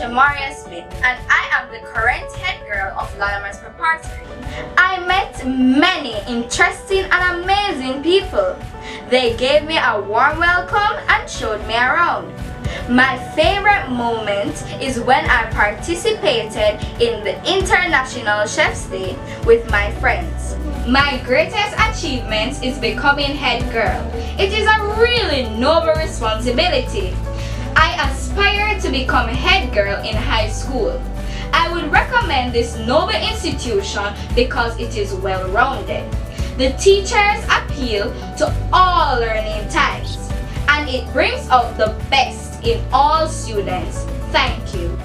am Shamaria Smith and I am the current head girl of Lannaman's Preparatory. I met many interesting and amazing people. They gave me a warm welcome and showed me around. My favorite moment is when I participated in the International Chef's Day with my friends. My greatest achievement is becoming head girl. It is a really noble responsibility. To become head girl in high school. I would recommend this noble institution because it is well-rounded. The teachers appeal to all learning types and it brings out the best in all students. Thank you.